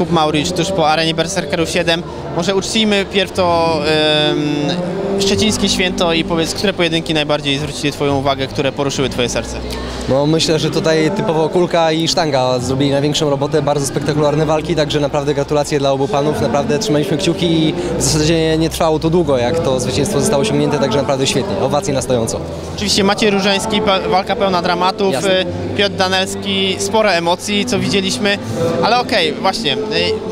Kup Mauricz tuż po arenie Berserkerów 7. Może uczcijmy pierw to szczecińskie święto i powiedz, które pojedynki najbardziej zwróciły Twoją uwagę, które poruszyły Twoje serce? No myślę, że tutaj typowo kulka i sztanga zrobili największą robotę, bardzo spektakularne walki, także naprawdę gratulacje dla obu panów, naprawdę trzymaliśmy kciuki i w zasadzie nie trwało to długo, jak to zwycięstwo zostało osiągnięte, także naprawdę świetnie, owacje na stojąco. Oczywiście Maciej Różański, walka pełna dramatów, Jasne. y, Piotr Danelski, sporo emocji, co widzieliśmy, ale okej, właśnie, y,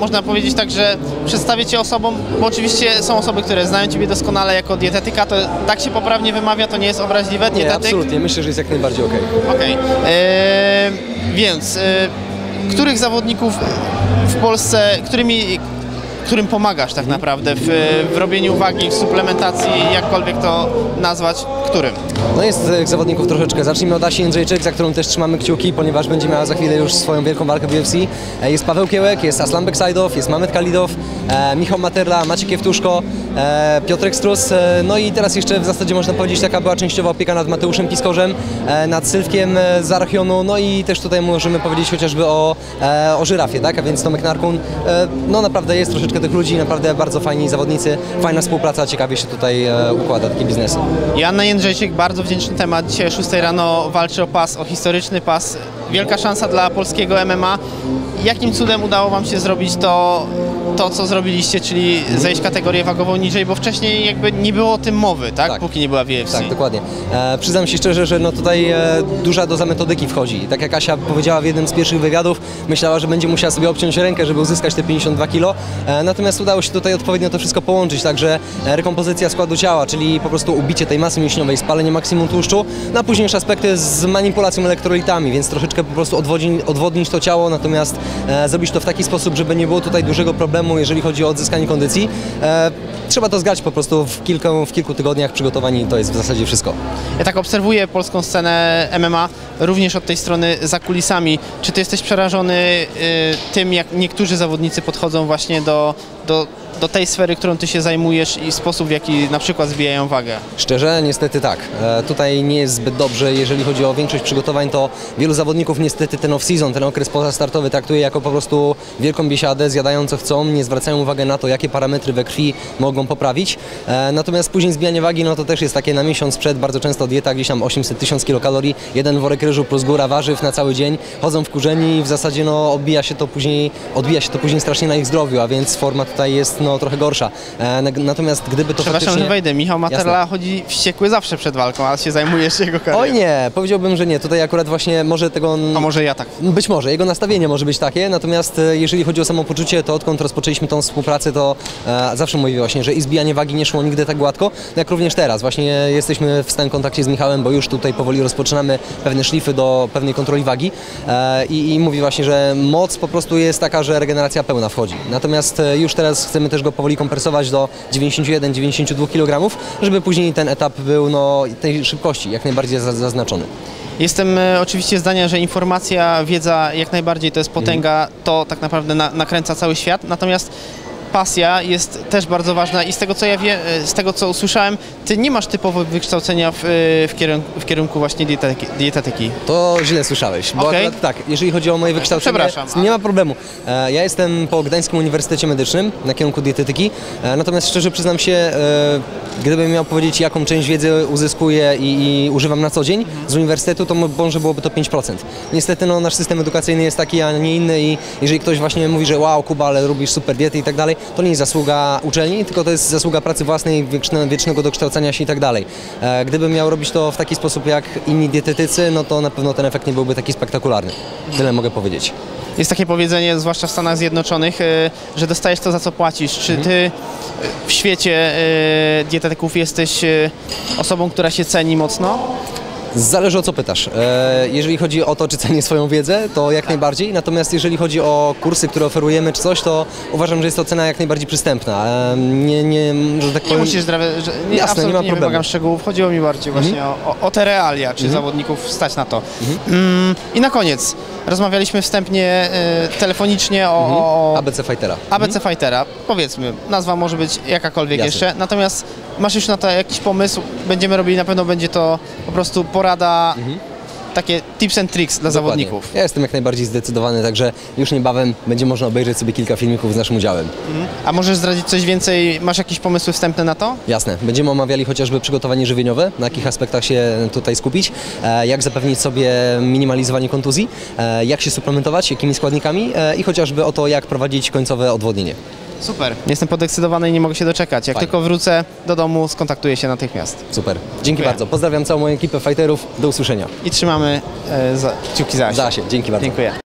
można powiedzieć tak, że przedstawię Cię osobom, bo oczywiście są osoby, które znają Ciebie doskonale jako dietetyka, to tak się poprawnie wymawia, to nie jest obraźliwe, Nie, dietetyk? absolutnie, myślę, że jest jak najbardziej okej. Okej, e, więc e, których zawodników w Polsce, którymi, którym pomagasz tak naprawdę w, w robieniu wagi, w suplementacji, jakkolwiek to nazwać, którym? No jest tych zawodników troszeczkę. Zacznijmy od Asi Jędrzejczyk, za którą też trzymamy kciuki, ponieważ będzie miała za chwilę już swoją wielką walkę w UFC. E, Jest Paweł Kiełek, jest Aslan Beksajdow, jest Mamet Kalidow, e, Michał Materla, Maciek Jewtuszko, e, Piotrek Strus. E, no i teraz jeszcze w zasadzie można powiedzieć taka była częściowa opieka nad Mateuszem Piskorzem, e, nad Sylwkiem e, z Archionu, no i też tutaj możemy powiedzieć chociażby o, e, o Żyrafie, tak? A więc Tomek Narkun. E, no naprawdę jest troszeczkę tych ludzi, naprawdę bardzo fajni zawodnicy, fajna współpraca, ciekawie się tutaj e, układa takie biznesy. Joanna Jędrzejczyk, bardzo wdzięczny temat. Dzisiaj o 6 rano walczy o pas, o historyczny pas. Wielka szansa dla polskiego MMA. Jakim cudem udało Wam się zrobić to, to co zrobiliście, czyli zejść kategorię wagową niżej, bo wcześniej jakby nie było o tym mowy, tak? Tak. Póki nie była w UFC. Tak, dokładnie. E, przyznam się szczerze, że no tutaj e, duża doza metodyki wchodzi. Tak jak Asia powiedziała w jednym z pierwszych wywiadów, myślała, że będzie musiała sobie obciąć rękę, żeby uzyskać te 52 kg. E, natomiast udało się tutaj odpowiednio to wszystko połączyć, także e, rekompozycja składu ciała, czyli po prostu ubicie tej masy mięśniowej, spalenie maksimum tłuszczu, na późniejsze aspekty z manipulacją elektrolitami, więc troszeczkę po prostu odwodni, odwodnić to ciało, natomiast e, zrobić to w taki sposób, żeby nie było tutaj dużego problemu, jeżeli chodzi o odzyskanie kondycji. E, trzeba to zgrać po prostu w, kilka, w kilku tygodniach przygotowań i to jest w zasadzie wszystko. Ja tak obserwuję polską scenę MMA również od tej strony za kulisami. Czy ty jesteś przerażony y, tym, jak niektórzy zawodnicy podchodzą właśnie do, do, do tej sfery, którą ty się zajmujesz i sposób, w jaki na przykład zbijają wagę? Szczerze, niestety tak. E, tutaj nie jest zbyt dobrze, jeżeli chodzi o większość przygotowań, to wielu zawodników niestety ten off-season, ten okres pozastartowy traktuje jako po prostu wielką biesiadę, zjadają co chcą, nie zwracają uwagi na to, jakie parametry we krwi mogą poprawić. E, natomiast później zbijanie wagi, no to też jest takie na miesiąc przed, bardzo często dieta gdzieś tam 800 tysiąc kilokalorii, jeden worek ryżu plus góra warzyw na cały dzień, chodzą wkurzeni i w zasadzie no odbija się to później, odbija się to później strasznie na ich zdrowiu, a więc forma tutaj jest no trochę gorsza. E, na- natomiast gdyby to Przepraszam, faktycznie... że wejdę. Michał Materla Jasne. chodzi wściekły zawsze przed walką, a się zajmujesz jego karierą. Oj nie, powiedziałbym, że nie. Tutaj akurat właśnie może tego... A może ja tak. Być może, jego nastawienie może być takie, natomiast e, jeżeli chodzi o samopoczucie, to odkąd rozpoczęliśmy tą współpracę, to e, zawsze mówię właśnie, że i zbijanie wagi nie szło nigdy tak gładko, jak również teraz. Właśnie jesteśmy w stałym kontakcie z Michałem, bo już tutaj powoli rozpoczynamy pewne szlify do pewnej kontroli wagi e, i, i mówi właśnie, że moc po prostu jest taka, że regeneracja pełna wchodzi. Natomiast e, już teraz chcemy też go powoli kompresować do 91-92 kg, żeby później ten etap był no, tej szybkości jak najbardziej za- zaznaczony. Jestem e, oczywiście zdania, że informacja, wiedza jak najbardziej to jest potęga, to tak naprawdę na, nakręca cały świat. Natomiast pasja jest też bardzo ważna i z tego co ja wiem, z tego co usłyszałem, ty nie masz typowo wykształcenia w, e, w, kierunku, w kierunku właśnie dietetyki. dietetyki. To źle słyszałeś, bo akurat tak, jeżeli chodzi o moje wykształcenie, Przepraszam, nie ma problemu. E, Ja jestem po Gdańskim Uniwersytecie Medycznym na kierunku dietetyki, e, natomiast szczerze przyznam się, e, gdybym miał powiedzieć, jaką część wiedzy uzyskuję i, i używam na co dzień z uniwersytetu, to mo- może byłoby to 5%. Niestety no, nasz system edukacyjny jest taki, a nie inny i jeżeli ktoś właśnie mówi, że wow, Kuba, ale robisz super diety i tak dalej, to nie jest zasługa uczelni, tylko to jest zasługa pracy własnej, wieczne, wiecznego dokształcania się i tak dalej. E, Gdybym miał robić to w taki sposób jak inni dietetycy, no to na pewno ten efekt nie byłby taki spektakularny. Tyle mogę powiedzieć. Jest takie powiedzenie, zwłaszcza w Stanach Zjednoczonych, e, że dostajesz to, za co płacisz. Czy ty e, w świecie dietetyków jesteś osobą, która się ceni mocno? Zależy o co pytasz. E, jeżeli chodzi o to, czy cenię swoją wiedzę, to jak najbardziej. Natomiast jeżeli chodzi o kursy, które oferujemy, czy coś, to uważam, że jest to cena jak najbardziej przystępna. E, nie, nie, że tak Nie powiem. musisz zdrowie, że nie, Jasne, nie ma nie, problemu. wymagam szczegółów. Chodziło mi bardziej właśnie o, o, o te realia, czy zawodników stać na to. Mm, I na koniec, rozmawialiśmy wstępnie e, telefonicznie o, o ABC Fightera. ABC Fightera. Powiedzmy, nazwa może być jakakolwiek Jasne. jeszcze, natomiast masz już na to jakiś pomysł, będziemy robili, na pewno będzie to po prostu porada takie tips and tricks dla Dokładnie. zawodników. Ja jestem jak najbardziej zdecydowany, także już niebawem będzie można obejrzeć sobie kilka filmików z naszym udziałem. A możesz zdradzić coś więcej? Masz jakieś pomysły wstępne na to? Jasne. Będziemy omawiali chociażby przygotowanie żywieniowe, na jakich aspektach się tutaj skupić, e, jak zapewnić sobie minimalizowanie kontuzji, e, jak się suplementować, jakimi składnikami e, i chociażby o to, jak prowadzić końcowe odwodnienie. Super. Jestem podekscytowany i nie mogę się doczekać. Jak Fajnie. tylko wrócę do domu, skontaktuję się natychmiast. Super. Dzięki Dziękuję. bardzo. Pozdrawiam całą moją ekipę fighterów. Do usłyszenia. I trzymamy e, za, kciuki za Asię. Za się. Dzięki bardzo. Dziękuję.